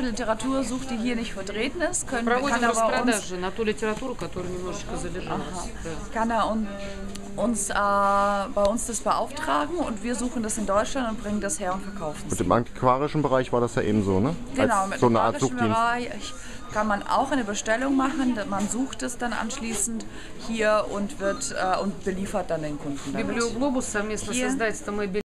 Literatur sucht, die hier nicht vertreten ist, können, kann aber uns на ту литературу, которая немножечко задержалась. Да. kann er un, uns äh, bei uns das beauftragen und wir suchen das in Deutschland und bringen das her und verkaufen es. Mit dem antiquarischen Bereich war das ja ebenso, ne? Genau, Als mit so dem antiquarischen Bereich kann man auch eine Bestellung machen. Man sucht es dann anschließend hier und wird äh, und beliefert dann den Kunden damit. Библиоглобус совместно с издательством